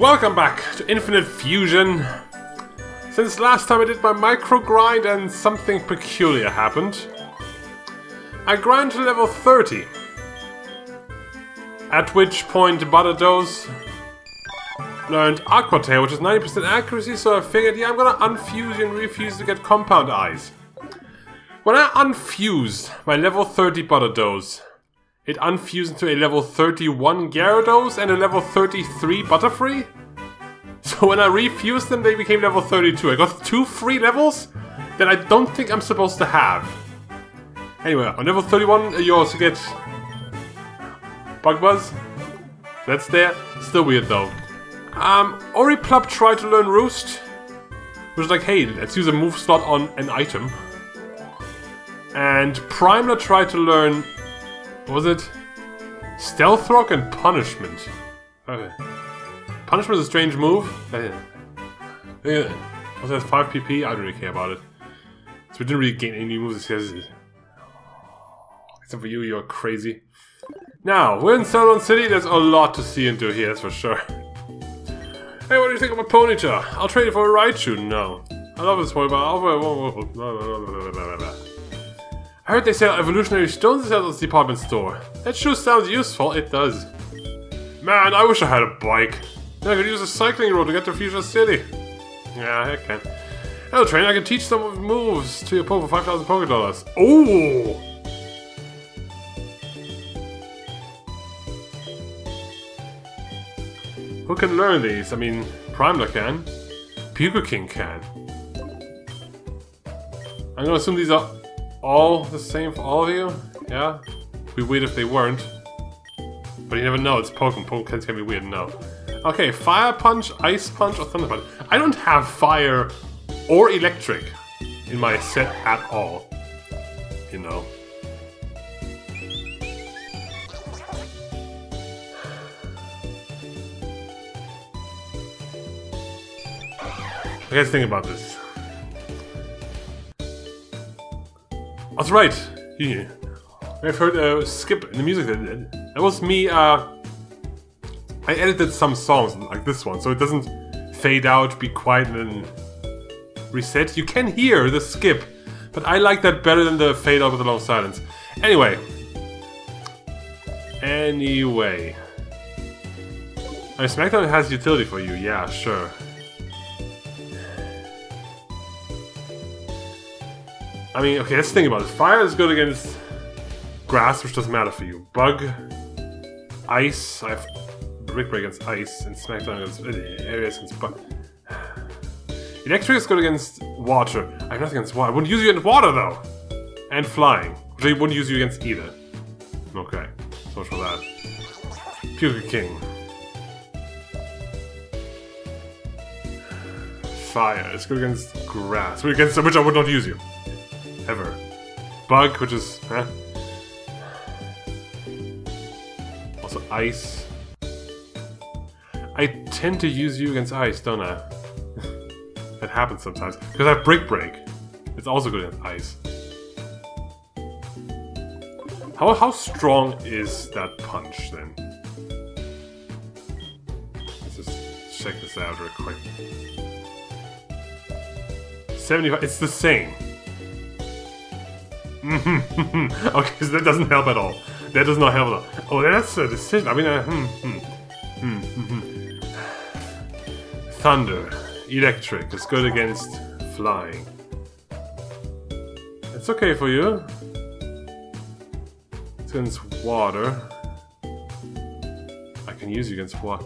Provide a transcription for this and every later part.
Welcome back to Infinite Fusion. Since last time I did my micro grind and something peculiar happened. I grind to level 30. At which point Badados learned Aqua Tail, which is 90% accuracy, so I figured, yeah, I'm gonna unfuse and refuse to get Compound Eyes. When I unfused my level 30 Badados, it unfused into a level 31 Gyarados and a level 33 Butterfree. So when I refused them, they became level 32. I got two free levels that I don't think I'm supposed to have. Anyway, on level 31, you also get Bug Buzz. That's there. Still weird though. Um, Oriplub tried to learn Roost. Which was like, hey, let's use a move slot on an item. And Primler tried to learn, was it? Stealth Rock and Punishment. Okay. Punishment is a strange move. Also has 5 PP, I don't really care about it. So we didn't really gain any moves. Except for you, you're crazy. Now, we're in Celadon City, there's a lot to see and do here, that's for sure. Hey, what do you think of my Ponyta? I'll trade it for a Raichu. No. I love this Pokemon. I heard they sell evolutionary stones at this department store. That sure sounds useful. It does. Man, I wish I had a bike. Then I could use a cycling road to get to Fuchsia City. Yeah, I can. Hello, trainer. I can teach some moves to your Poke for 5,000 Poke Dollars. Oh! Who can learn these? I mean, Primler can. Puka King can. I'm gonna assume these are all the same for all of you? Yeah? Be weird if they weren't. But you never know, it's Pokemon. Pokemon's gonna be weird, no. Okay, Fire Punch, Ice Punch, or Thunder Punch. I don't have Fire or Electric in my set at all. You know. I guys think about this. That's right. I've heard uh, Skip in the music. That, was me. Uh, I edited some songs like this one, so it doesn't fade out, be quiet, and then reset. You can hear the skip, but I like that better than the fade out with the long silence. Anyway. Anyway. I SmackDown has utility for you, yeah, sure. I mean, okay, let's think about this. Fire is good against grass, which doesn't matter for you. Bug, ice, I have Brick Break against ice, and Smackdown against uh, areas against bug. Electric is good against water. I have nothing against water. I wouldn't use you against water though! And flying. Which I wouldn't use you against either. Okay, so much for that. Puka King. Fire is good against grass, which I would not use you ever. Bug, which is... Eh. Also ice. I tend to use you against ice, don't I? that happens sometimes. Because I have Brick Break. It's also good against ice. How, how strong is that punch, then? Let's just check this out real quick. 75, it's the same. okay, so that doesn't help at all. That does not help at all. Oh, that's a decision. I mean, uh, hmm, hmm, hmm, hmm. Thunder. Electric is good against flying. It's okay for you. It's against water. I can use you against water.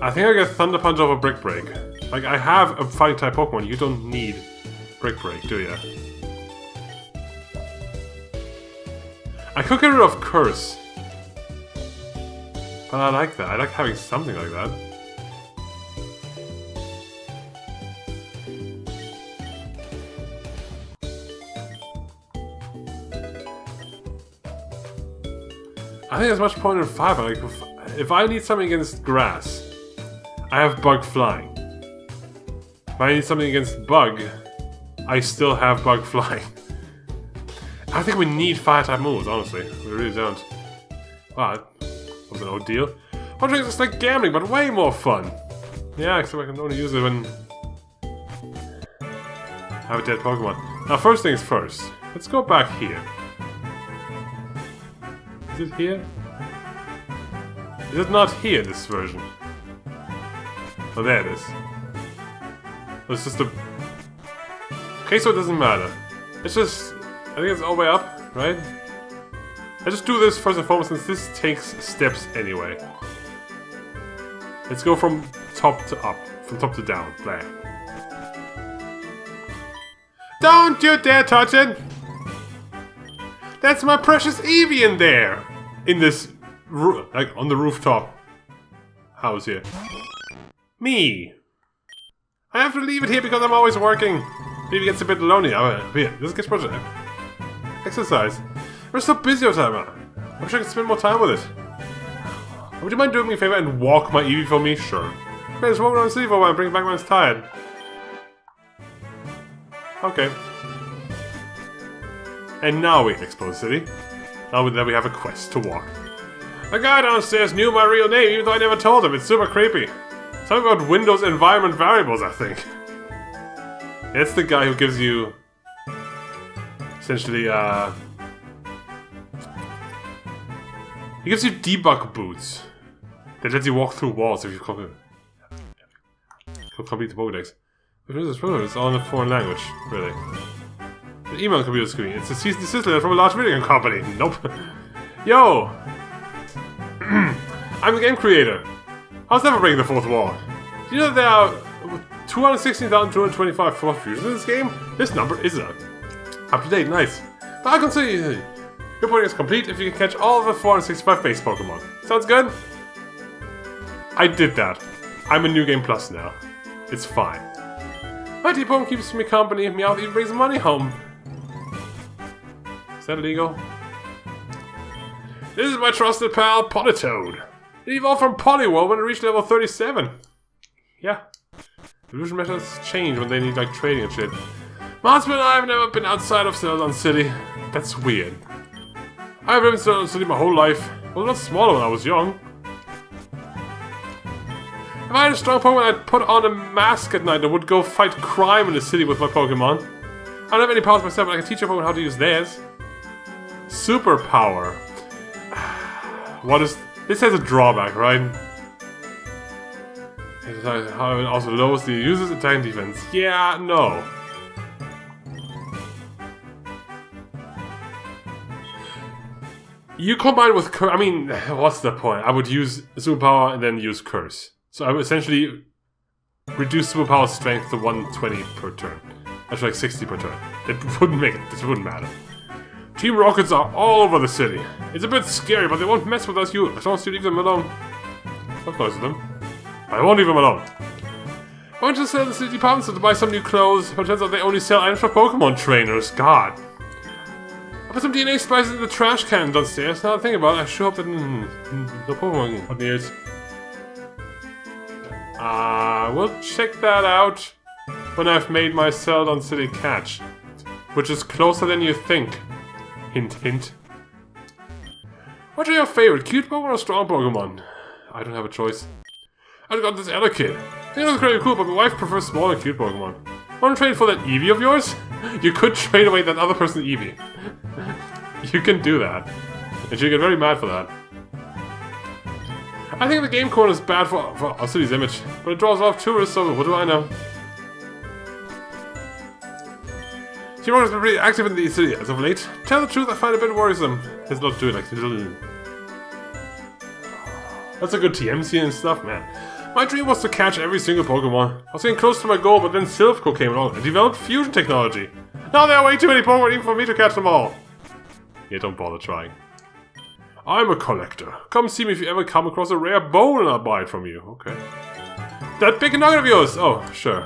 I think I get Thunder Punch over Brick Break. Like, I have a fighting type Pokemon. You don't need Brick Break, do you? Rid of Curse. But I like that. I like having something like that. I think there's much point in fire, like if, if I need something against grass, I have bug flying. If I need something against bug, I still have bug flying. I think we need fire type moves, honestly. We really don't. Wow, that was an ordeal. Project is like gambling, but way more fun. Yeah, except I can only use it when I have a dead Pokemon. Now, first things first. Let's go back here. Is it here? Is it not here, this version? Oh, there it is. It's just a... Okay, so it doesn't matter. It's just... I think it's all the way up, right? I just do this first and foremost since this takes steps anyway. Let's go from top to up. From top to down. There. Don't you dare touch it! That's my precious Eevee in there! In this... like, on the rooftop house here. Me! I have to leave it here because I'm always working. Maybe it gets a bit lonely. Oh, here, this gets project. Exercise. We're so busy all the time. I wish I could spend more time with it. Would you mind doing me a favor and walk my Eevee for me? Sure. Okay, just walk around the city for a while and bring it back when it's tired. Okay. And now we can explore the city. Now that we have a quest to walk. A guy downstairs knew my real name even though I never told him. It's super creepy. Something about Windows environment variables, I think. It's the guy who gives you... Essentially, uh... He gives you debug boots. That lets you walk through walls if you complete, complete the Pokedex. It's all in a foreign language, really. The email computer screen. It's a cease desist letter from a large video game company. Nope. Yo! I'm the game creator. How's never breaking the fourth wall? Do you know there are 216,225 fourth users in this game? This number is a up to date, nice. I consider you, uh, your point is complete if you can catch all the 465 base Pokemon. Sounds good? I did that. I'm a New Game Plus now. It's fine. My T-Pokemon keeps me company, Meowth even brings money home. Is that illegal? This is my trusted pal, Politoed. It evolved from Poliwhirl when it reached level 37. Yeah. Evolution methods change when they need like trading and shit. Marsman and I have never been outside of Celadon City. That's weird. I've lived in Celadon City my whole life. I was a lot smaller when I was young. If I had a strong Pokemon, I'd put on a mask at night and would go fight crime in the city with my Pokemon. I don't have any powers myself, but I can teach everyone how to use theirs. Superpower. What is... This has a drawback, right? It also lowers the user's attack defense. Yeah, no. You combine with curse. I mean, what's the point? I would use superpower and then use curse. So I would essentially reduce superpower strength to 120 per turn. That's like 60 per turn. It wouldn't make it. This wouldn't matter. Team Rockets are all over the city. It's a bit scary, but they won't mess with us you as long as you leave them alone. How close to them? I won't leave them alone. I went to sell the city department store to buy some new clothes, but turns out they only sell items for Pokemon trainers. God. Put some DNA splices in the trash can downstairs. Now I think about it, I sure hope that the Pokemon on the edge. Ah, uh, we'll check that out when I've made my Celadon City catch, which is closer than you think. Hint, hint. What are your favorite, cute Pokemon or strong Pokemon? I don't have a choice. I've got this Elekid. He looks pretty cool, but my wife prefers smaller, cute Pokemon. Want to trade for that Eevee of yours? You could trade away that other person's Eevee. you can do that. And she'll get very mad for that. I think the game corner is bad for, for our city's image, but it draws off tourists, so what do I know? Team has been pretty active in the city as of late. Tell the truth, I find it a bit worrisome. It's not doing like That's a good TMC and stuff, man. My dream was to catch every single Pokemon. I was getting close to my goal, but then Silph came along and developed fusion technology. Now there are way too many Pokemon even for me to catch them all. Yeah, don't bother trying. I'm a collector. Come see me if you ever come across a rare bone and I'll buy it from you. Okay. That big nugget of yours! Oh, sure.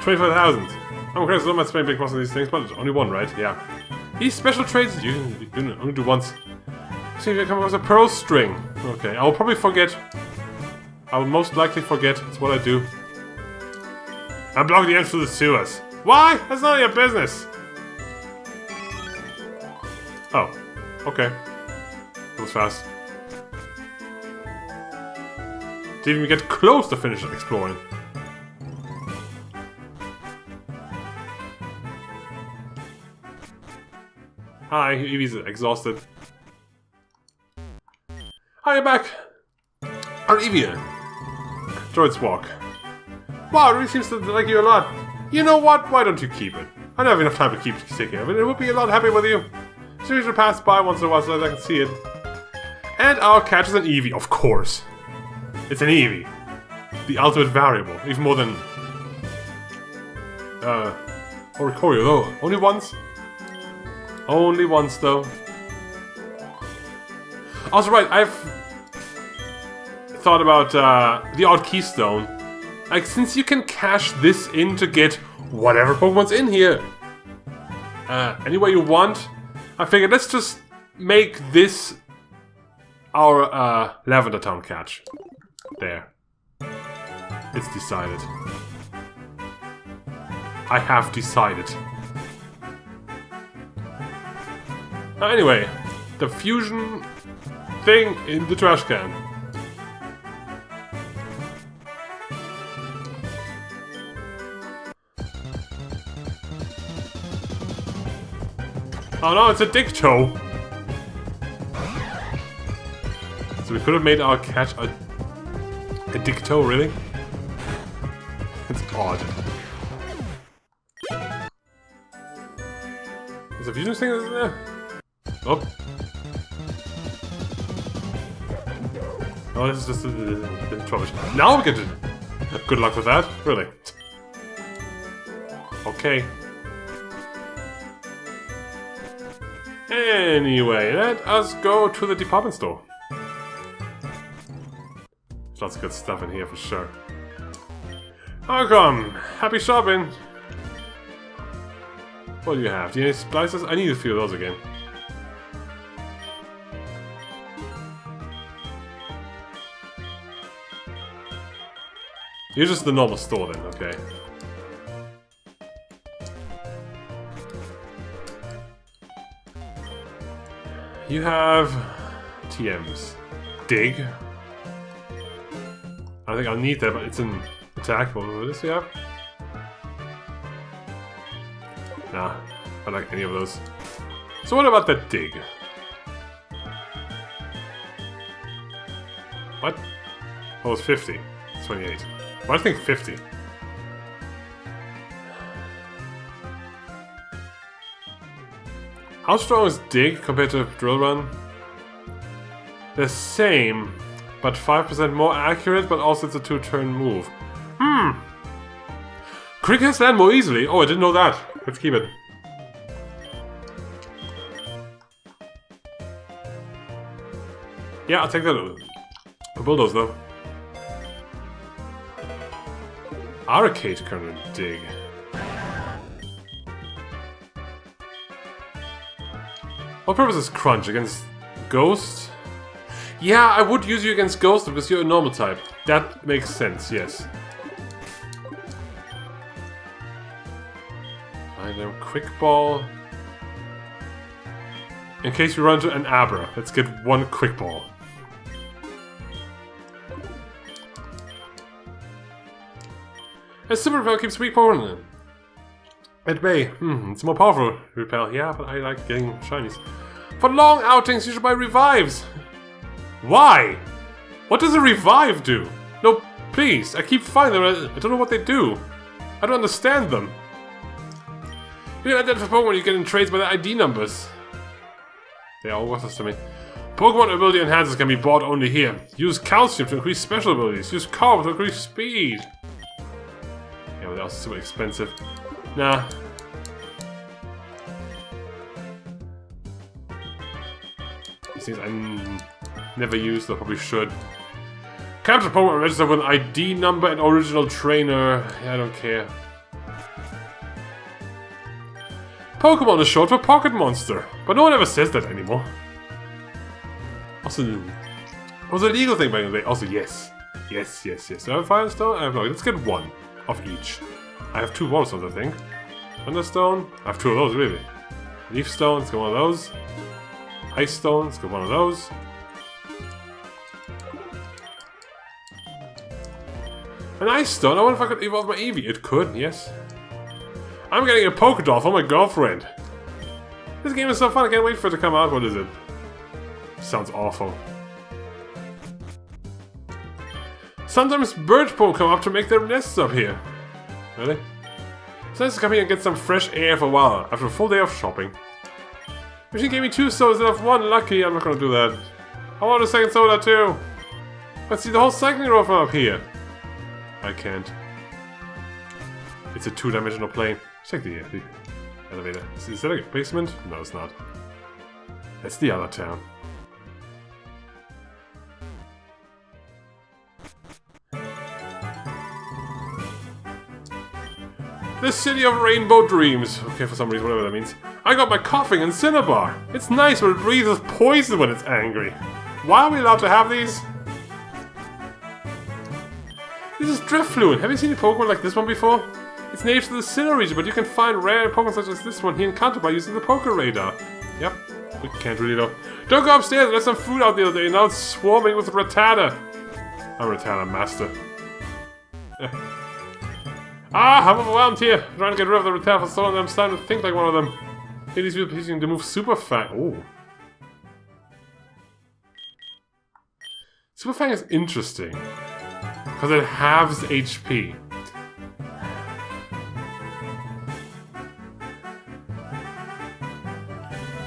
25,000. I'm okay, so I'm not spending big costs on these things, but it's only one, right? Yeah. These special trades, you can only do once. See if you come across a pearl string. Okay, I will probably forget. I will most likely forget. It's what I do. I block the entrance to the sewers. Why? That's none of your business. Oh. Okay. That was fast. Didn't even get close to finish exploring. Hi, Eevee's exhausted. Hi, you're back! Our Eevee. Droid's walk. Wow, it really seems to like you a lot. You know what? Why don't you keep it? I don't have enough time to keep taking of it. It would be a lot happier with you. So you should pass by once in a while so that I can see it. And our catch is an Eevee, of course. It's an Eevee. The ultimate variable. Even more than... Uh... Oricorio, though. Only once? Only once, though. Also, right, I've thought about uh, the odd keystone. Like, since you can cash this in to get whatever Pokemon's in here, uh, any way you want, I figured let's just make this our uh, Lavender Town catch. There. It's decided. I have decided. Anyway, the fusion thing in the trash can. Oh no, it's a dick toe! So we could have made our catch a, a dick toe, really? It's odd. Is a fusion thing there? Oh. Oh, this is just uh, rubbish. Now we get to... Good luck with that, really. Okay. Anyway, let us go to the department store. There's lots of good stuff in here for sure. Welcome! Happy shopping! What do you have? Do you need splices? I need a few of those again. You're just the normal store then, okay. You have TMs. Dig. I think I'll need that, but it's an attack. What does this have? Nah, I like any of those. So what about the dig? What? Oh, it's 50. 28. Why do I think 50? How strong is Dig compared to Drill Run? The same, but 5% more accurate, but also it's a two-turn move. Hmm. Crickets land more easily. Oh, I didn't know that. Let's keep it. Yeah, I'll take that. A bulldoze, though. Arcade current dig. What purpose is Crunch? Against Ghost? Yeah, I would use you against Ghost because you're a normal type. That makes sense, yes. I know, Quick Ball. In case we run into an Abra, let's get one Quick Ball. A super keeps weak Pokemon. It may. Hmm, it's more powerful repel. Yeah, but I like getting shinies. For long outings, you should buy revives. Why? What does a revive do? No, please. I keep finding them. I don't know what they do. I don't understand them. You can identify Pokemon you get in trades by the ID numbers. They are all worthless to me. Pokemon ability enhancers can be bought only here. Use calcium to increase special abilities. Use carb to increase speed. Yeah, but they're also super expensive. Nah. These things I never used, I probably should. Capture Pokemon register with an ID number and original trainer. Yeah, I don't care. Pokemon is short for Pocket Monster, but no one ever says that anymore. Also, was a legal thing back in the day. Also, yes. Yes, yes, yes. Do I have a Firestone? I have no. Let's get one of each. I have two Waterstones, I think. Thunderstone? I have two of those, really. Leaf Stone, let's get one of those. Ice Stone, let's get one of those. An ice stone? I wonder if I could evolve my Eevee. It could, yes. I'm getting a Pokédoll for my girlfriend. This game is so fun, I can't wait for it to come out. What is it? Sounds awful. Sometimes bird people come up to make their nests up here. Really? So to come here and get some fresh air for a while after a full day of shopping. She gave me two sodas instead of one, lucky, I'm not gonna do that. I want a second soda too. Let's see the whole cycling road from up here. I can't. It's a two-dimensional plane. Check the, uh, the elevator. Is, is that a basement? No, it's not. That's the other town. The city of rainbow dreams. Okay, for some reason, whatever that means. I got my Koffing and Cinnabar. It's nice, but it breathes poison when it's angry. Why are we allowed to have these? This is Drifloon. Have you seen a Pokemon like this one before? It's native to the Sinnoh region, but you can find rare Pokemon such as this one here Kanto by using the Poké Radar. Yep, we can't really know. Don't go upstairs, there's some food out the other day, now it's swarming with Rattata. I'm Rattata master. ah, I'm overwhelmed here. I'm trying to get rid of the Rattata for so long I'm starting to think like one of them. These people using to move super fast. Oh. Super Fang is interesting. Because it halves HP.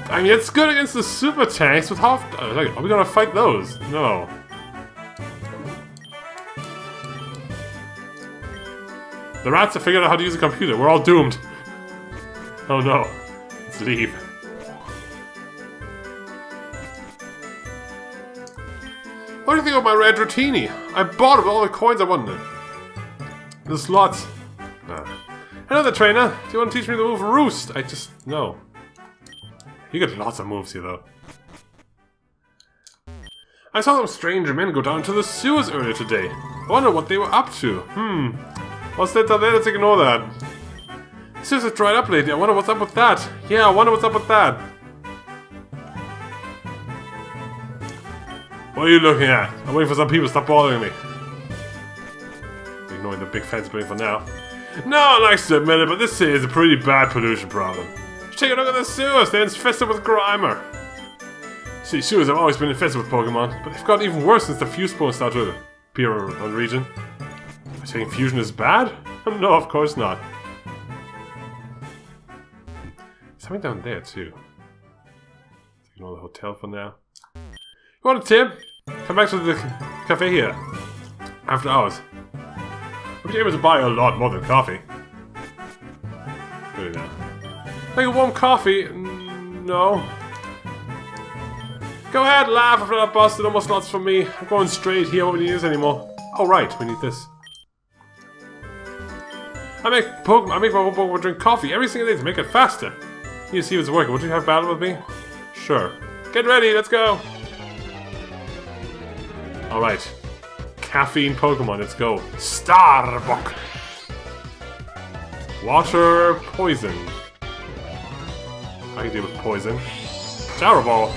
I mean, it's good against the super tanks, with half. Are we gonna fight those? No. The rats have figured out how to use a computer. We're all doomed. Oh no. Let's leave. What do you think of my red Dratini? I bought it with all the coins I wanted. The slots. Ah. Hello there, trainer. Do you want to teach me the move Roost? I just... no. You get lots of moves here, though. I saw some strange men go down to the sewers earlier today. I wonder what they were up to. Hmm. What's that there? Let's ignore that. Sewers have dried up lady. I wonder what's up with that. Yeah, I wonder what's up with that. What are you looking at? I'm waiting for some people to stop bothering me. Ignoring the big fence building for now. No, nice to admit it, but this city is a pretty bad pollution problem. Take a look at the sewers, they're infested with Grimer. See, sewers have always been infested with Pokemon, but they've gotten even worse since the Fuse started to appear on the region. Saying fusion is bad? No, of course not. Something down there, too. Ignore the hotel for now. You want a tip? Come back to the cafe here. After hours. We'll be able to buy a lot more than coffee. Really now. Like a warm coffee? No. Go ahead, laugh after that busted almost lots from me. I'm going straight here, what we need this anymore. Oh right, we need this. I make Pokemon, I make my Pokemon drink coffee every single day to make it faster. You see it's working. Would you have battle with me? Sure. Get ready, let's go! Alright. Caffeine Pokemon, let's go. Starbuck! Water poison. I can deal with poison. Shower ball!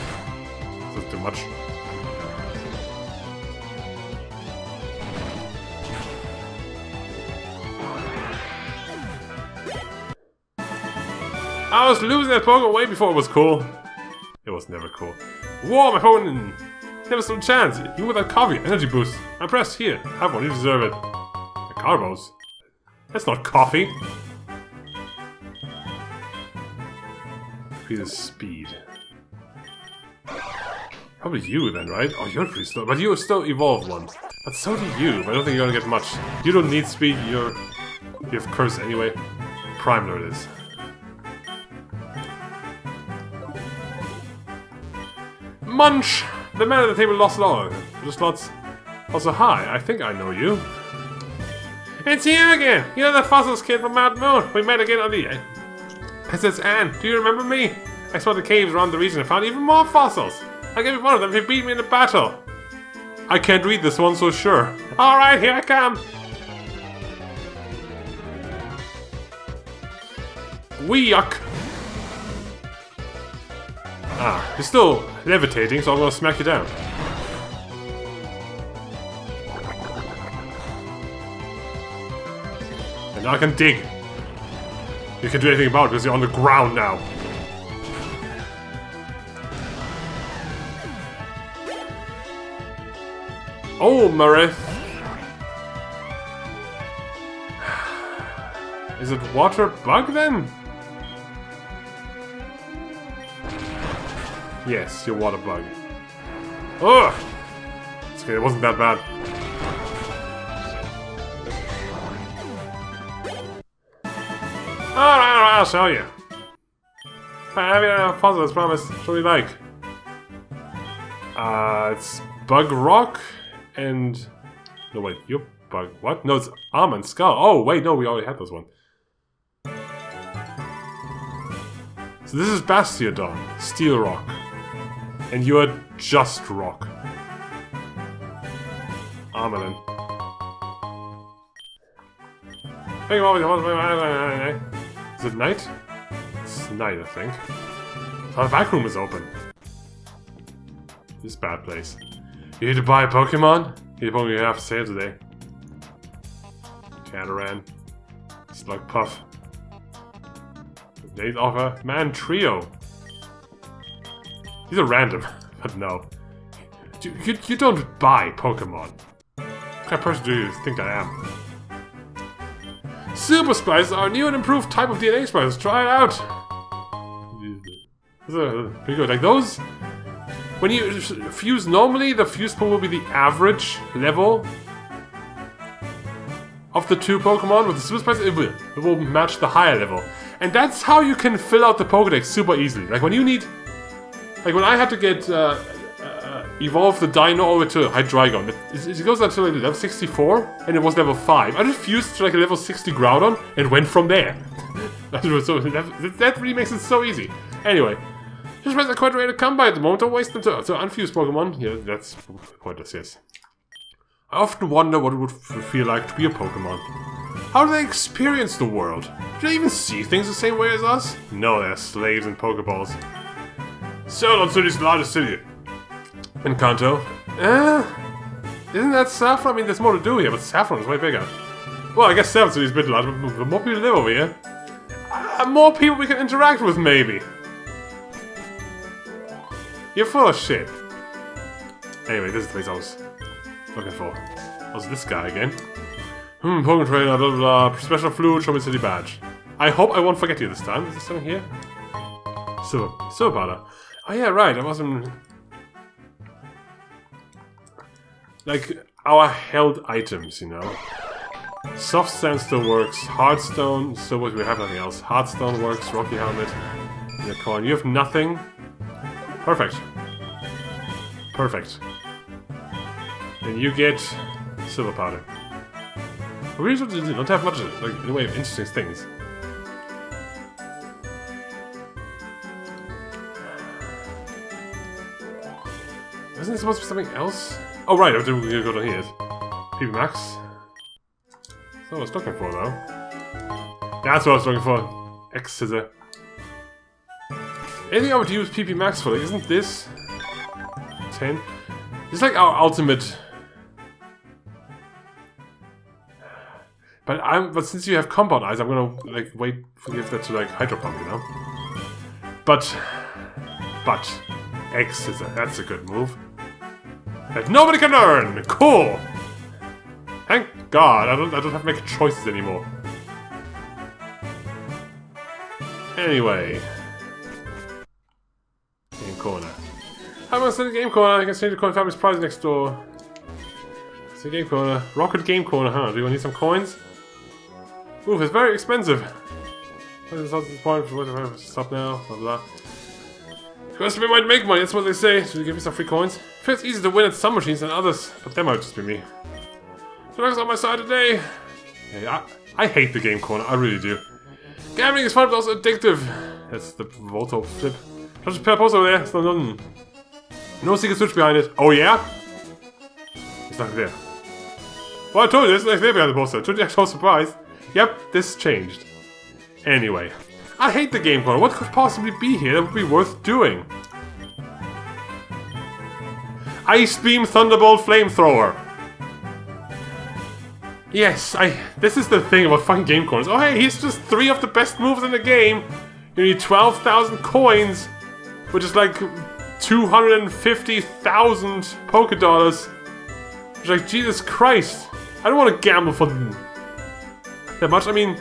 This is too much. I was losing that Pokemon way before it was cool. It was never cool. Whoa, my Pokemon never a chance. Even with that coffee, energy boost. I'm pressed here. Have one, you deserve it. The Carbos? That's not coffee. Increases speed. Probably you then, right? Oh, you're pretty slow. But you still evolved one. But so do you. But I don't think you're gonna get much. You don't need speed. You're you have curse anyway. Prime Lord is. Munch! The man at the table lost it all. Just lots. Also, hi. I think I know you. It's you again! You're the fossils kid from Mount Moon. We met again on the eh? I says, Anne, do you remember me? I explored the caves around the region and found even more fossils. I gave you one of them if you beat me in a battle. I can't read this one, so sure. Alright, here I come. Yuck. Ah, you're still levitating, so I'm gonna smack you down. And now I can dig. You can do anything about it because you're on the ground now. Oh, Marith. Is it water bug then? Yes, you're water bug. Ugh! It's okay, it wasn't that bad. Alright, I'll show you. I have a puzzle, as promised. What do you like? Uh, it's Bug Rock and... No, wait, you're Bug... What? No, it's Almond Skull. Oh, wait, no, we already had this one. So this is Bastiodon, Steel Rock. And you are just Rock. Armelin. Is it night? It's night, I think. The back room is open. This bad place. You need to buy a Pokemon? You only have for sale today. Cataran. Slugpuff. They offer Man Trio. These are random, but no. You, you, you don't buy Pokemon. What kind of person do you think I am? Super Splice are a new and improved type of DNA splice. Try it out! These are pretty good. Like those... When you fuse normally, the fuse pool will be the average level of the two Pokemon. With the Super Splice, it will, it will match the higher level. And that's how you can fill out the Pokedex super easily. Like when you need... Like when I had to get... Uh, uh, evolve the Deino over to Hydreigon. It, it goes until like level 64, and it was level 5. I just fused to like a level 60 Groudon, and went from there. so, that, that really makes it so easy. Anyway, just are quite ready to come by at the moment. Don't waste them to, to unfuse Pokemon. Yeah, that's pointless, yes. I often wonder what it would feel like to be a Pokemon. How do they experience the world? Do they even see things the same way as us? No, they're slaves in Pokeballs. Celadon City's the largest city. In Kanto. Eh, isn't that Saffron? I mean, there's more to do here, but Saffron is way bigger. Well, I guess Saffron City is a bit larger, but more people live over here, uh, more people we can interact with, maybe. You're full of shit. Anyway, this is the place I was looking for. Was this guy again? Hmm, Pokemon trainer, blah, blah, blah. Special fluid, show me city badge. I hope I won't forget you this time. Is this something here? Silver, silver powder. Oh yeah, right, I wasn't... Like, our held items, you know? Soft sand still works, hardstone still works, we have nothing else. Hardstone works, rocky helmet, unicorn. You have nothing? Perfect. Perfect. And you get silver powder. We really don't have much, like, in the way of interesting things. Isn't it supposed to be something else? Oh, right, going to go down here. PP Max. That's what I was looking for, though. That's what I was looking for. X scissor. Anything I would use PP Max for, like, isn't this 10? It's like our ultimate But I'm but since you have compound eyes, I'm gonna like wait for give that to like hydro pump, you know? But but X is a that's a good move. That nobody can earn! Cool! Thank God, I don't I don't have to make choices anymore. Anyway. Game corner. I'm gonna the game corner, I can change the coin family's prize next door. It's a game corner. Rocket game corner, huh? Do you need some coins? Ooh, it's very expensive. Stop now? Blah blah. Customer might make money, that's what they say. Should you give me some free coins? Feels easy to win at some machines than others, but that might just be me. So on my side today. Yeah, I, I hate the game corner, I really do. Gambling is fun but also addictive. That's the Voltorb Flip. Just a over there. It's not nothing. No secret switch behind it. Oh yeah? It's not there. Well, I told you, it's like there behind the poster. I told you I was surprised. Yep, this changed. Anyway, I hate the game corner. What could possibly be here that would be worth doing? Ice Beam Thunderbolt Flamethrower. Yes, I. This is the thing about fucking game corners. Oh, hey, here's just three of the best moves in the game. You need 12,000 coins, which is like 250,000 polka dollars. Which like, Jesus Christ. I don't want to gamble for that much. I mean,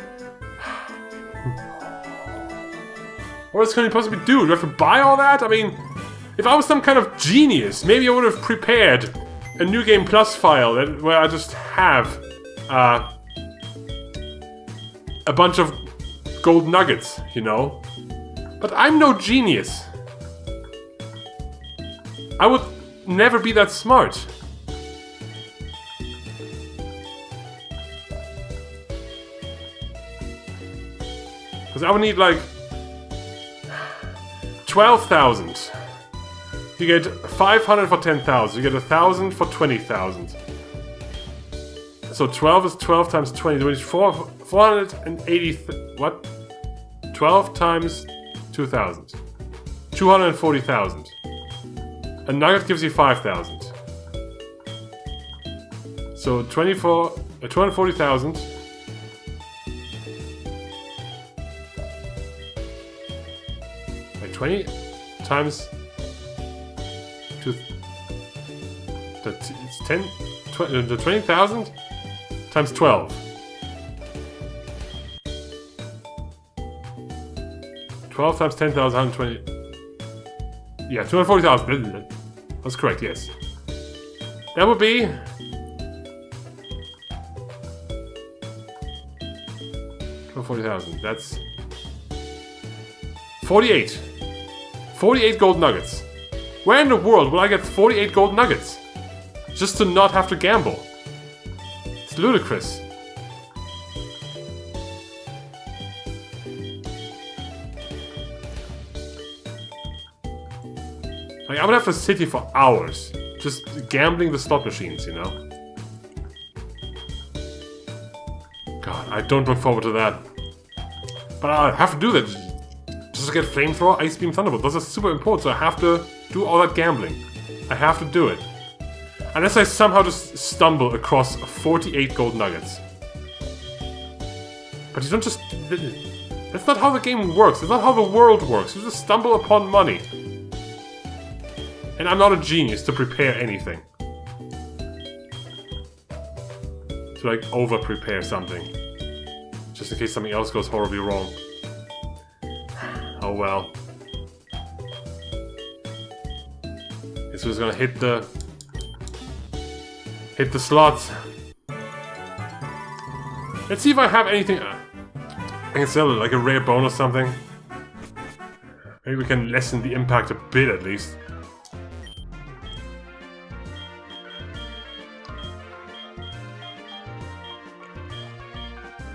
what else can you possibly do? Do I have to buy all that? I mean, if I was some kind of genius, maybe I would have prepared a New Game Plus file that, where I just have uh, a bunch of gold nuggets, you know? But I'm no genius. I would never be that smart. Because I would need like 12,000. You get 500 for 10,000. You get 1,000 for 20,000. So 12 is 12 times 20, which is 4, 480. What? 12 times 2,000. 240,000. A nugget gives you 5,000. So 24, uh, 240,000. 20 times two. That's it's 10, 20, the 20,000 times 12. 12 times 10,000, 120. Yeah, 240,000. Uh, that's correct, yes. That would be... Forty thousand. That's forty-eight. Forty-eight gold nuggets. Where in the world will I get forty-eight gold nuggets? Just to not have to gamble. It's ludicrous. Like, I would have to sit here for hours, just gambling the slot machines, you know? God, I don't look forward to that. But I have to do that just get Flamethrower, Ice Beam, Thunderbolt. Those are super important, so I have to do all that gambling. I have to do it. Unless I somehow just stumble across 48 gold nuggets. But you don't just... That's not how the game works. It's not how the world works. You just stumble upon money. And I'm not a genius to prepare anything. To like over-prepare something. Just in case something else goes horribly wrong. Oh well. This was gonna hit the... Hit the slots. Let's see if I have anything... Uh, I can sell it, like a rare bone or something. Maybe we can lessen the impact a bit at least.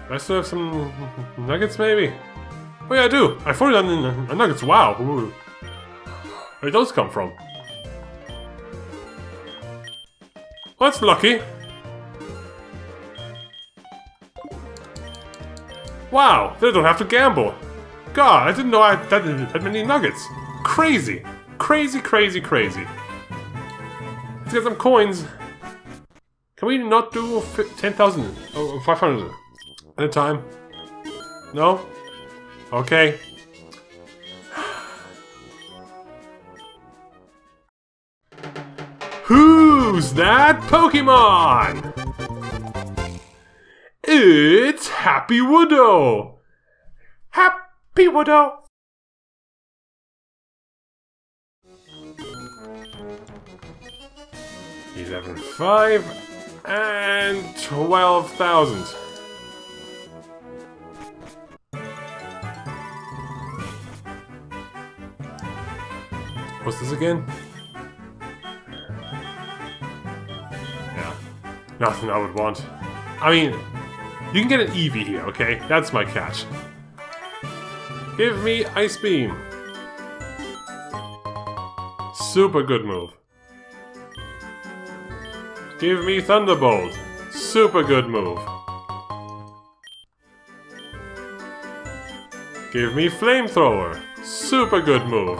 I still have some nuggets, maybe? Oh yeah, I do. I on the nuggets. Wow. Ooh. Where did those come from? Well, that's lucky. Wow, they don't have to gamble. God, I didn't know I had that, that many nuggets. Crazy. Crazy, crazy, crazy. Let's get some coins. Can we not do 10,000 or 500? At a time? No? Okay. Who's that Pokemon? It's Happy Widow! Happy Widow! Eleven five and 12,000. What's this again? Yeah. Nothing I would want. I mean, you can get an Eevee here, okay? That's my catch. Give me Ice Beam. Super good move. Give me Thunderbolt. Super good move. Give me Flamethrower. Super good move.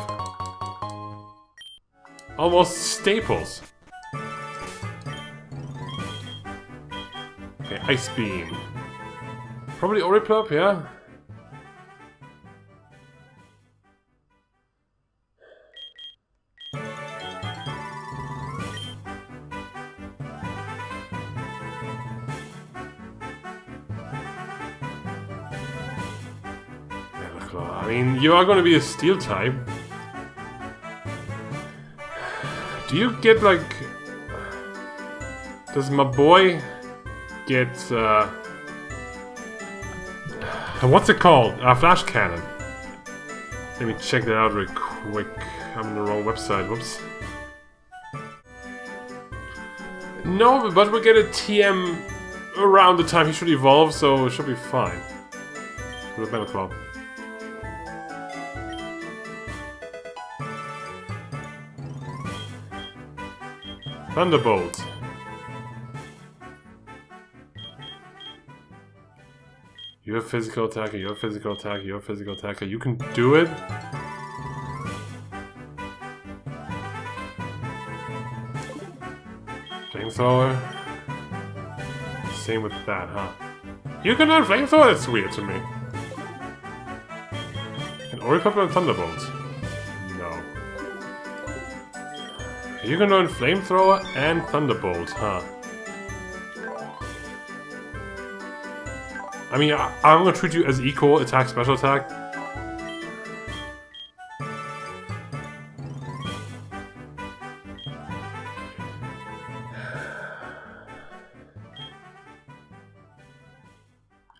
Almost staples. Okay, Ice Beam. Probably Prinplup, yeah? I mean, you are going to be a steel type. Do you get like... Does my boy get... Uh, what's it called? A uh, flash cannon. Let me check that out real quick. I'm on the wrong website. Whoops. No, but we'll get a TM around the time he should evolve, so it should be fine. With a Metal Claw. Thunderbolt. You're a physical attacker, you're a physical attacker, you're a physical attacker. You can do it. Flamethrower. Same with that, huh? You can learn Flamethrower? That's weird to me. An Oracle and Thunderbolt. You can learn Flamethrower and Thunderbolt, huh? I mean, I, am gonna treat you as equal attack, special attack.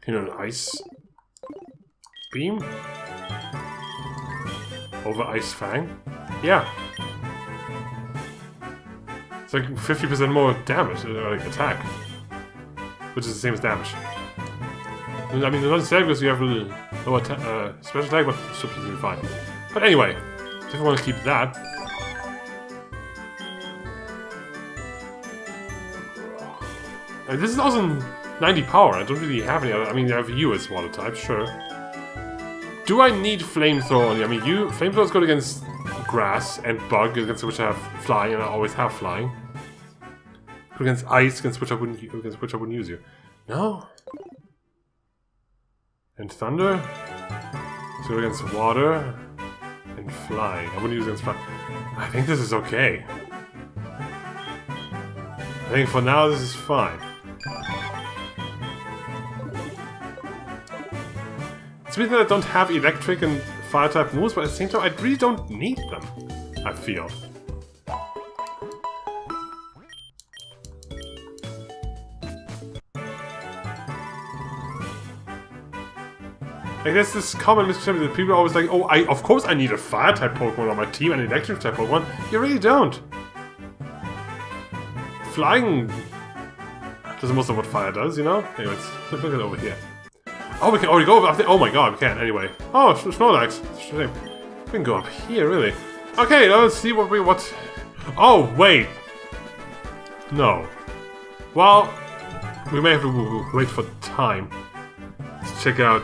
You know, an ice beam over Ice Fang. Yeah, it's like 50% more damage, uh, like attack. Which is the same as damage. I mean, not necessarily because you have really low uh, special attack, but be fine. But anyway, if I want to keep that. This is also 90 power, I don't really have any other, I mean, I have you as water type, sure. Do I need flamethrower? I mean, you flamethrower is good against grass and bug, against which I have flying, and I always have flying. Against ice, against which I wouldn't against which I wouldn't use you. No. And thunder. So against water and flying. I wouldn't use against flying. I think this is okay. I think for now this is fine. It's weird that I don't have electric and fire type moves, but at the same time I really don't need them. I feel. Like that's this common misconception that people are always like, oh, I of course I need a fire type Pokemon on my team and an electric type Pokemon. You really don't. Flying doesn't most of what fire does, you know? Anyways, look at over here. Oh, we can oh, already go up there. Oh my god, we can anyway. Oh, Snorlax. Shame. We can go up here, really. Okay, let's see what we what. Oh wait. No. Well, we may have to wait for time. Let's check out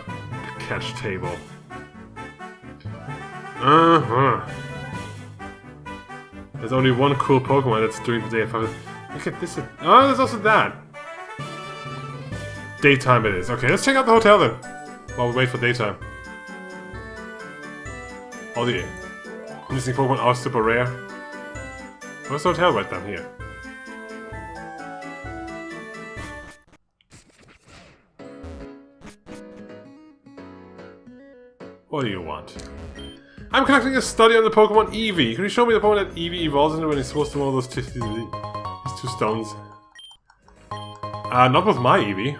catch table. Uh-huh. There's only one cool Pokemon that's during the day. Was... Look at this. Oh, there's also that. Daytime it is. Okay, let's check out the hotel then. While we wait for daytime. Oh, the missing Pokemon are super rare. Where's the hotel right down here? What do you want? I'm conducting a study on the Pokemon Eevee. Can you show me the Pokemon that Eevee evolves into when he's supposed to one of those two, these two stones? Uh, not with my Eevee.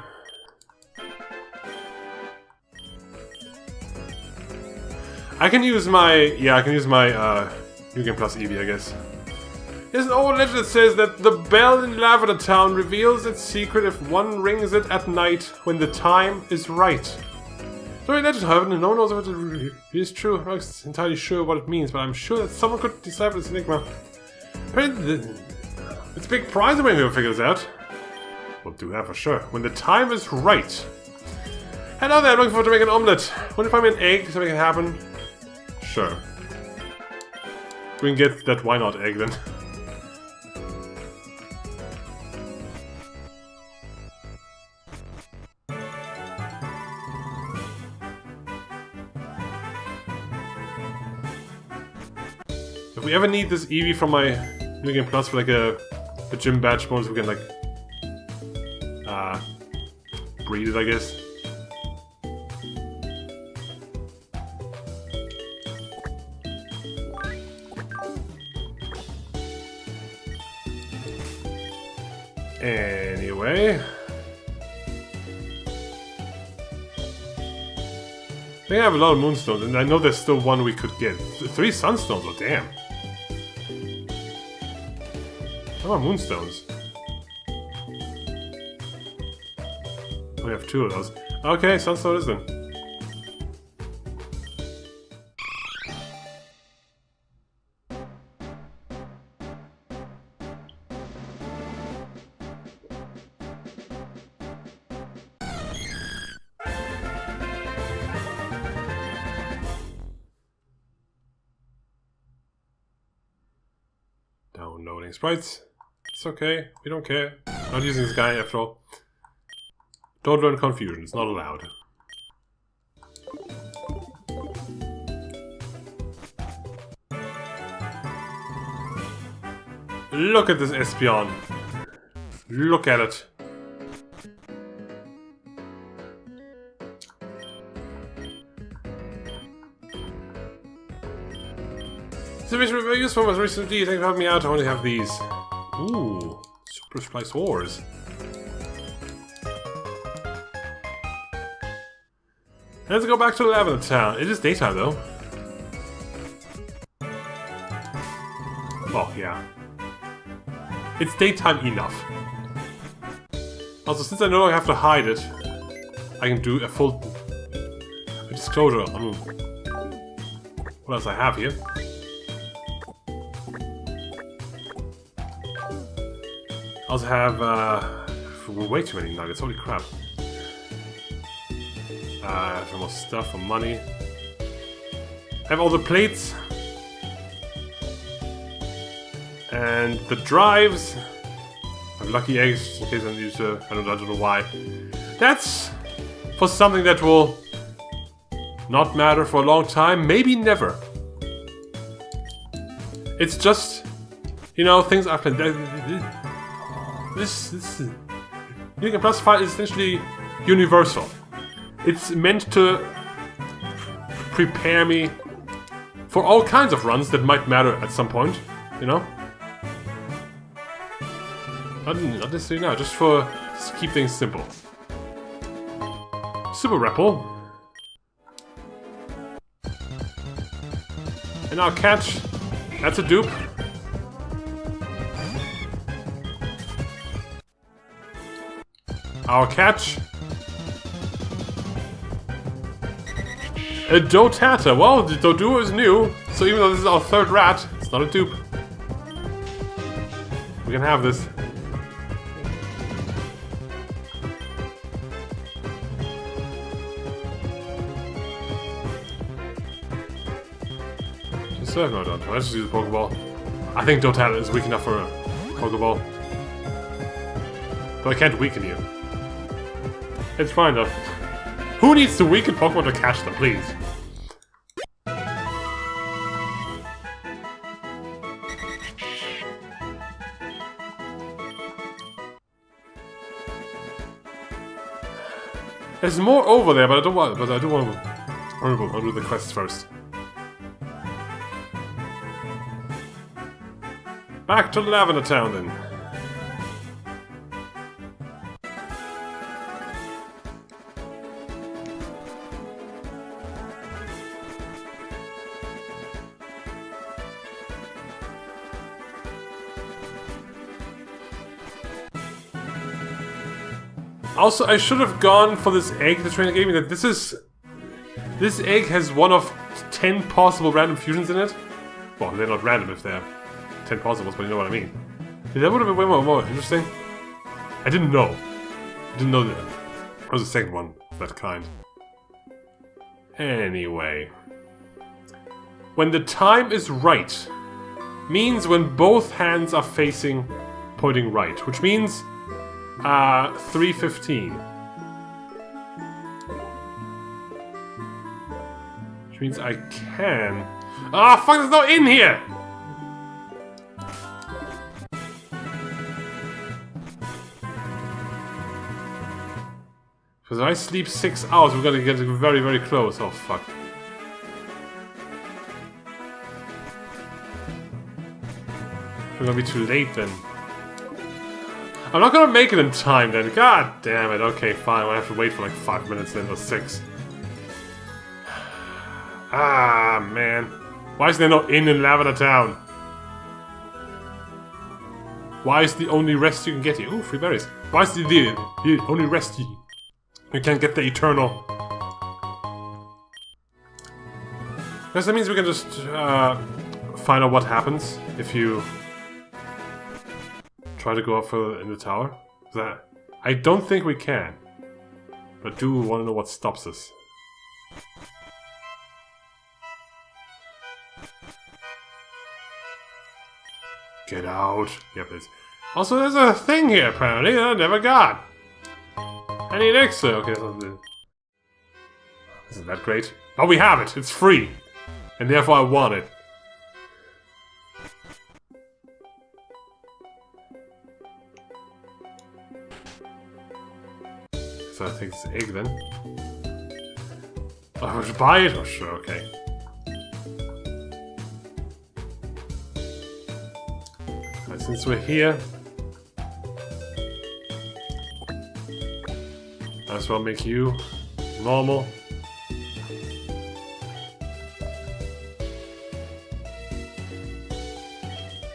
I can use my... Yeah, I can use my, uh, New Game Plus Eevee, I guess. There's an old legend that says that the bell in Lavender Town reveals its secret if one rings it at night when the time is right. Story legend, however, no one knows if it is true. I'm not entirely sure what it means, but I'm sure that someone could decipher this enigma. It's a big prize when we figure this out. We'll do that for sure. When the time is right. Hello there, I'm looking forward to making an omelette. To find me an egg so it happen? Sure. We can get that why not egg then. We ever need this Eevee from my New Game Plus for like a, a gym badge bonus, we can like uh, breed it, I guess. Anyway. I have a lot of moonstones, and I know there's still one we could get. Th three sunstones, oh damn. How about moonstones? We have two of those. Okay, sunstone is then. Downloading sprites. It's okay. We don't care. Not using this guy after all. Don't learn confusion. It's not allowed. Look at this Espeon. Look at it. Submission very useful was recently. Thank you for me out. I only have these. Ooh, Super Splicers. Let's go back to the Lavender Town. It is daytime though. Oh, yeah. It's daytime enough. Also, since I no longer have to hide it, I can do a full disclosure on what else I have here. Also have uh, way too many nuggets, holy crap. Uh, some more stuff for money. I have all the plates. And the drives. I have lucky eggs in case I need to. I don't, I don't know why. That's for something that will not matter for a long time, maybe never. It's just, you know, things after this, this New Game Plus is essentially universal. It's meant to prepare me for all kinds of runs that might matter at some point, you know? Not, not necessarily now, just for just keep things simple. Super Repel. And our catch. That's a dupe. Our catch. A Dotata. Well, the Doduo is new, so even though this is our third rat, it's not a dupe. We can have this. Uh, no, don't. Let's just use a Pokeball. I think Dotata is weak enough for a Pokeball. But I can't weaken you. It's fine though. Who needs to weaken Pokemon to catch them, please? There's more over there, but I don't want. But I do want to. I'll do the quests first. Back to Lavender Town then. Also, I should have gone for this egg the trainer gave me. That this is... This egg has one of 10 possible random fusions in it. Well, they're not random if they're 10 possibles, but you know what I mean. That would have been way more, more interesting. I didn't know. I didn't know that. That was the second one of that kind. Anyway. When the time is right means when both hands are facing pointing right, which means uh, 315. Which means I can... Ah, oh, fuck, it's not in here! Because if I sleep six hours, we're gonna get very, very close. Oh, fuck. We're gonna be too late then. I'm not gonna make it in time then. God damn it. Okay, fine. I have to wait for like five minutes then, or six. Ah, man. Why is there no inn in Lavender Town? Why is the only rest you can get here? Ooh, free berries. Why is the, the, the only rest you, you can't get the eternal? Because that means we can just uh, find out what happens if you try to go up further in the tower. That I don't think we can, but do want to know what stops us. Get out. Yep, it's... Also, there's a thing here, apparently, that I never got. I need extra. Uh, okay, so Isn't that great? Oh, we have it! It's free! And therefore I want it. I think it's egg then. Oh, should buy it? Oh, sure, okay. since we're here, might as well make you normal.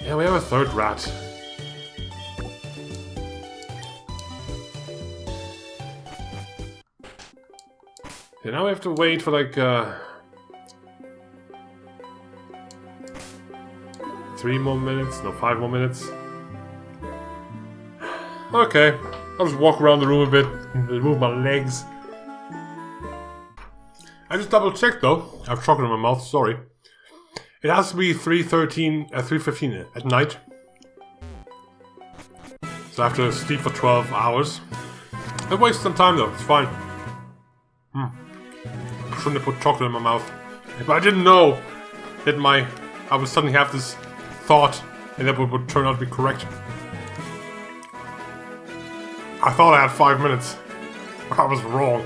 Yeah, we have a third rat. Now we have to wait for like, uh... Three more minutes? No, five more minutes. Okay, I'll just walk around the room a bit, move my legs. I just double checked though. I have chocolate in my mouth, sorry. It has to be 3.13, uh, 3.15 at night. So I have to sleep for 12 hours. It wastes some time though, it's fine. Shouldn't have put chocolate in my mouth. But I didn't know that my... I would suddenly have this thought, and that would, would turn out to be correct. I thought I had five minutes. I was wrong.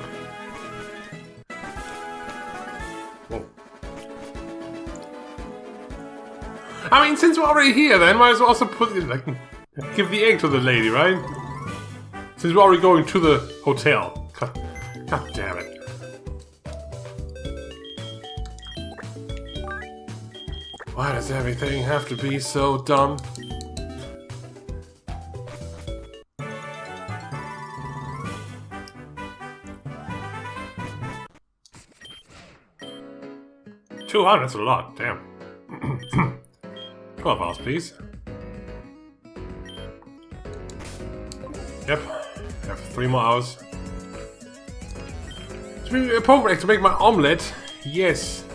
Whoa. I mean, since we're already here, then might as well also put like, give the egg to the lady, right? Since we're already going to the hotel. God, God damn it. Why does everything have to be so dumb? Two hundred's a lot, damn. Twelve hours, please. Yep, I have three more hours. To be appropriate to make my omelette, yes.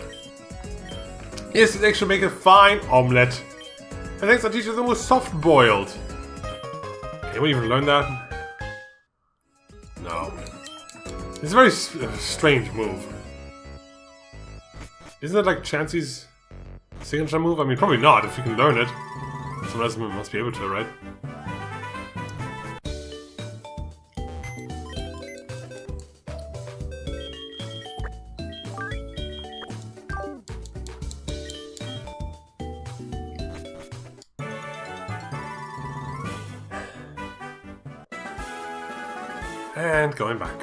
Yes, it actually make a fine omelette. And thanks, I teach you them was soft boiled. Anyone even learn that? No. It's a very uh, strange move. Isn't it like Chansey's signature move? I mean, probably not, if you can learn it. Someone else must be able to, right? Going back.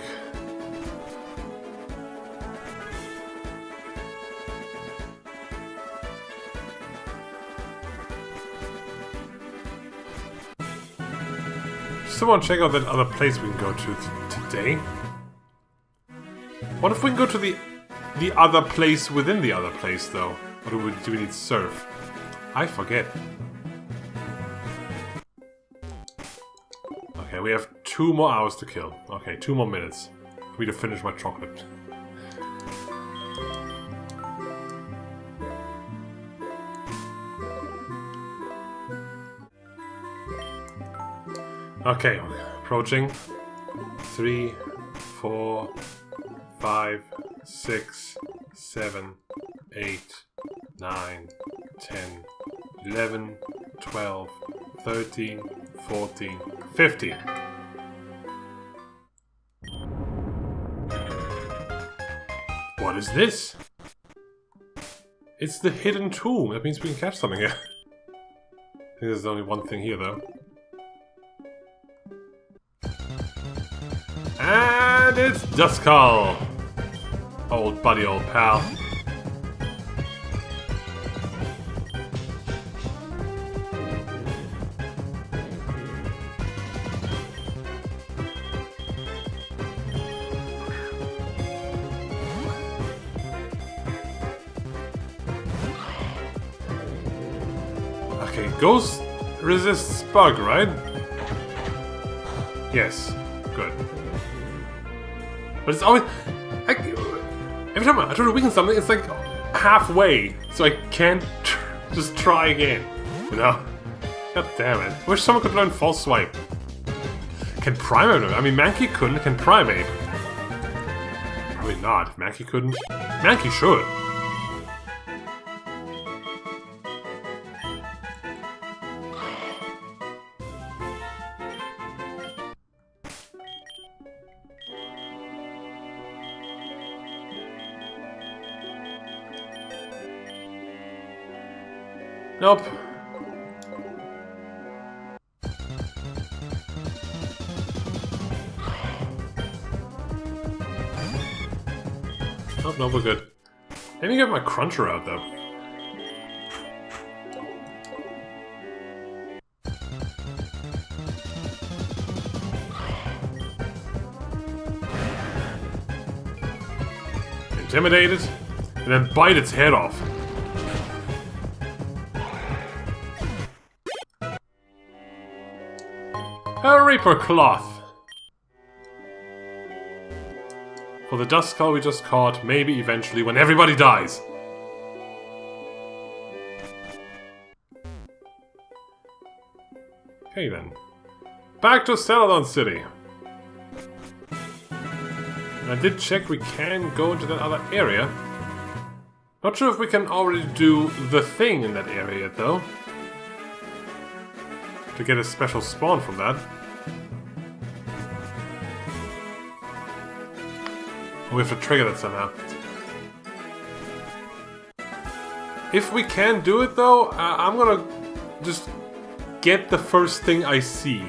To check out that other place we can go to today. What if we can go to the the other place within the other place, though? Or do we, do we need surf? I forget. Okay, we have two more hours to kill. Okay, two more minutes for me to finish my chocolate. Okay, approaching. Three, four, five, six, seven, eight, nine, ten, eleven, twelve, thirteen, fourteen, fifteen. What is this? It's the hidden tomb. That means we can catch something here. I think there's only one thing here, though. And it's Duskull! Old buddy, old pal. Ghost resists bug, right? Yes, good. But it's always... I, every time I try to weaken something, it's like halfway, so I can't just try again. You know? God damn it. Wish someone could learn False Swipe. Can learn? I mean, Mankey couldn't, can Primeape? Probably not. Mankey couldn't. Mankey should. Nope. Nope, no, we're good. Let me get my cruncher out, though. Intimidate it, and then bite its head off. A Reaper Cloth. For the Duskull we just caught, maybe eventually when everybody dies. Okay then. Back to Celadon City. I did check we can go into that other area. Not sure if we can already do the thing in that area yet, though. To get a special spawn from that. We have to trigger that somehow. If we can do it though, uh, I'm gonna just get the first thing I see,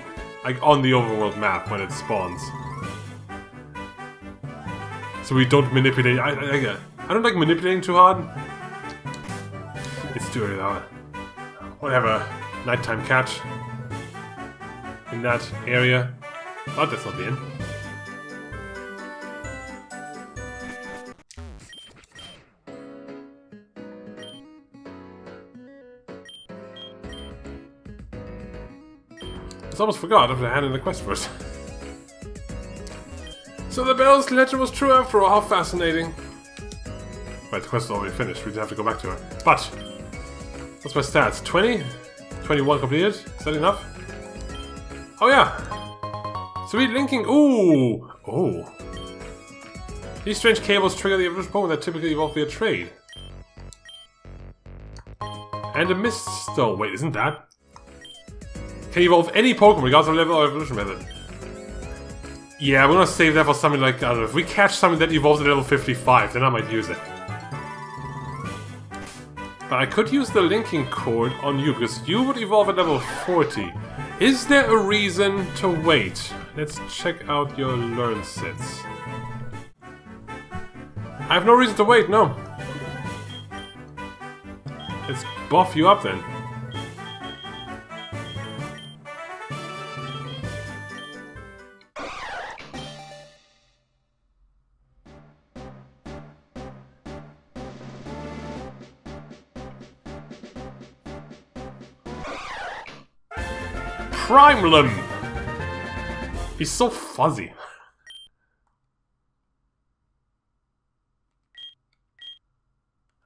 like on the overworld map when it spawns. So we don't manipulate. I, I, I don't like manipulating too hard. It's too early though. Whatever. Nighttime catch in that area. Oh, that's not the end. I almost forgot after handed the quest first. so the Bell's legend was true after all, how fascinating. Right, the quest is already finished, we have to go back to her. But, what's my stats? 20? 21 completed? Is that enough? Oh yeah! Sweet linking, ooh! Oh. These strange cables trigger the evolution Pokemon that typically evolve via trade. And a mist stone. Wait, isn't that? Can evolve any Pokemon regardless of level or evolution method. Yeah, we're gonna save that for something like, I don't know, if we catch something that evolves at level 55, then I might use it. But I could use the linking cord on you, because you would evolve at level 40. Is there a reason to wait? Let's check out your learn sets. I have no reason to wait, no. Let's buff you up then. Primelim! He's so fuzzy.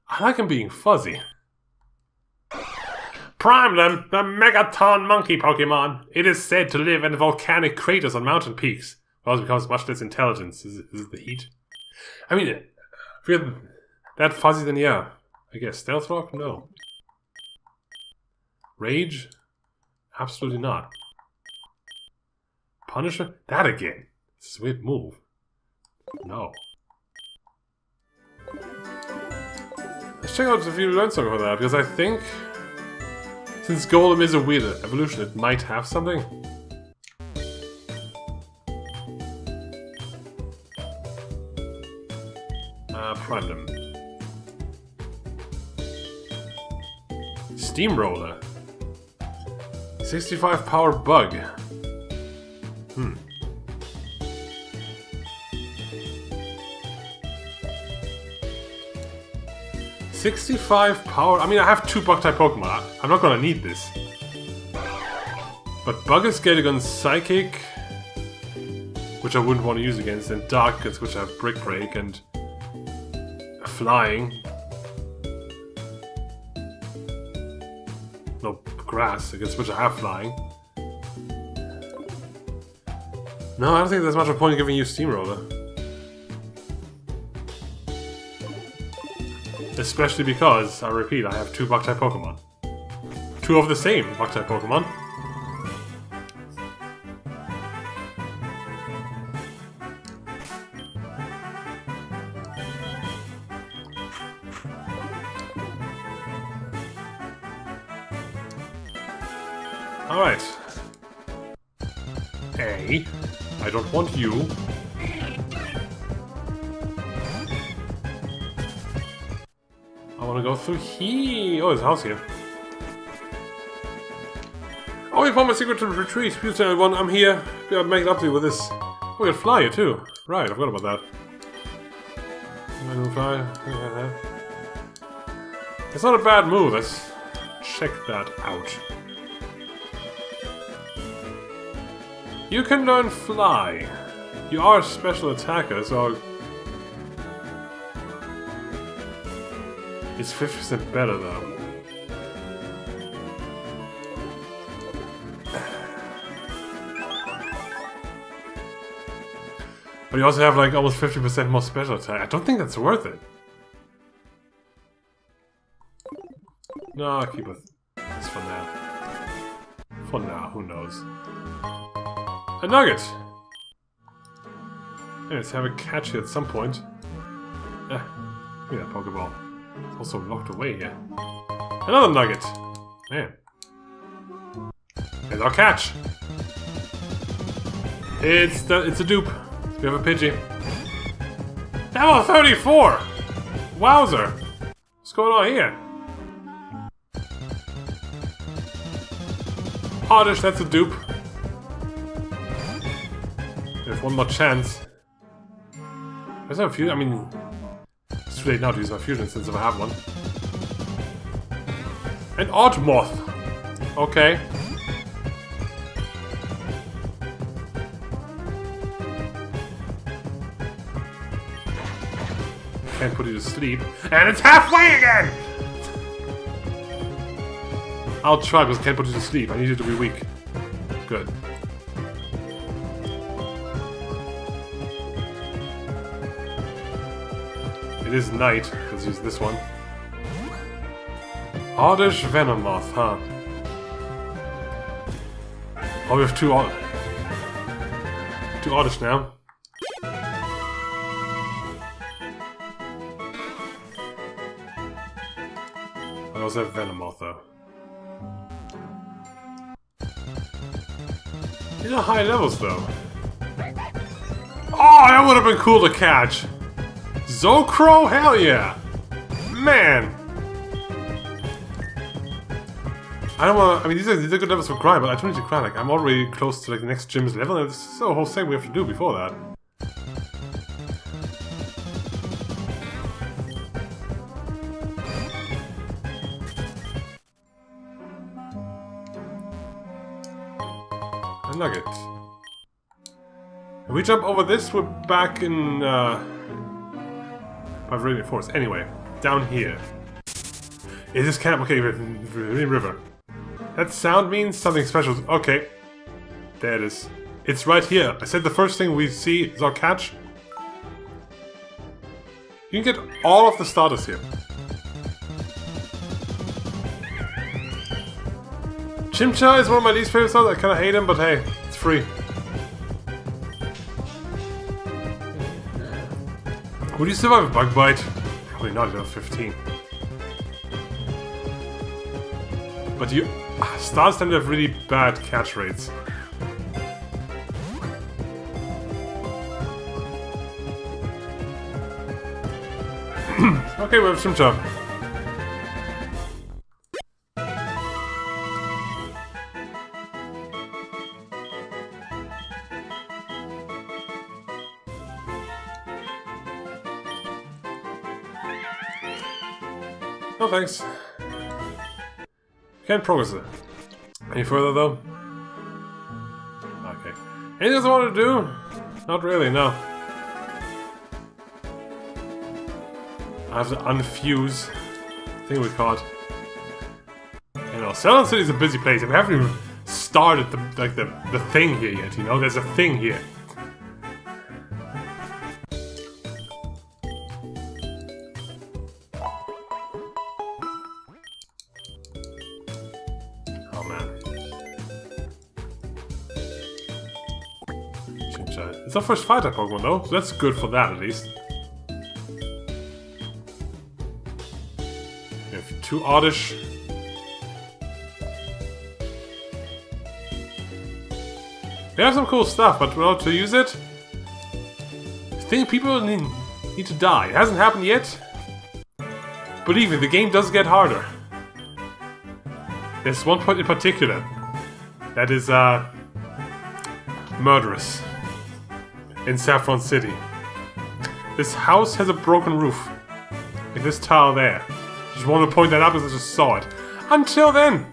I like him being fuzzy. Primelim, the Megaton monkey Pokemon. It is said to live in volcanic craters on mountain peaks. Well, becomes much less intelligence. Is is the heat? I mean, if you're that fuzzy, then yeah. I guess. Stealth Rock? No. Rage? Absolutely not. Punisher? That again. Sweet move. No. Let's check out if you learned something from that, because I think since Golem is a weird evolution, it might have something. Uh, Prime Steamroller. 65 power bug. Hmm. 65 power. I mean, I have two bug type Pokemon. I'm not gonna need this. But Bug is Gun Psychic, which I wouldn't want to use against, and Dark which I have Brick Break and Flying. Grass, against which I have Flying. No, I don't think there's much of a point giving you Steamroller. Especially because, I repeat, I have two Bug-type Pokemon. Two of the same Bug-type Pokemon. Go through here. Oh, there's a house here. Oh, you found my secret retreat. Please tell everyone I'm here. I'll make it up to you with this. Oh, you fly here too. Right, I forgot about that. Fly. It's not a bad move. Let's check that out. You can learn fly. You are a special attacker, so It's 50% better though. But you also have like almost 50% more special attack. I don't think that's worth it. No, I'll keep it. It's for now. For now, who knows. A nugget! let's have a catch here at some point. Eh, give me that Pokeball. Also locked away here. Another nugget! Man. Here's our catch! It's the, it's a dupe. We have a Pidgey. Level 34! Wowzer! What's going on here? Oddish, that's a dupe. There's one more chance. There's a few, I mean, it's late now to use my fusion since I have one. An odd moth. Okay. Can't put you to sleep. And it's halfway again! I'll try, but I can't put you to sleep. I need you to be weak. Good. It is night. Let's use this one. Oddish Venomoth, huh? Oh, we have two Odd... Two Oddish now. I also have Venomoth, though. These are high levels, though. Oh, that would have been cool to catch! Zocro? Hell yeah! Man! I don't want I mean, these are, these are good levels for grind, but I don't need to grind. Like, I'm already close to like the next gym's level, and there's a whole thing we have to do before that. A nugget. If we jump over this, we're back in, uh, Radiant Forest. Anyway, down here. Is this camp? Okay, River. That sound means something special. Okay. There it is. It's right here. I said the first thing we see is our catch. You can get all of the starters here. Chimchar is one of my least favorite starters. I kind of hate him, but hey, it's free. Would you survive a bug bite? Probably not at 15. But you... Stars tend to have really bad catch rates. okay, we have some Chimchar. Thanks. Can't progress it. Any further though? Okay. Anything else I want to do? Not really, no. I have to unfuse. I think we caught. You know, Celadon City is a busy place. We haven't even started the like the the thing here yet. You know, there's a thing here. First fighter Pokemon though, so that's good for that at least. We have two Oddish. They have some cool stuff, but well, to use it, I think people need, need to die. It hasn't happened yet. Believe me, the game does get harder. There's one point in particular that is uh, murderous in Saffron City. This house has a broken roof. Like this tile there. Just wanted to point that out because I just saw it. Until then,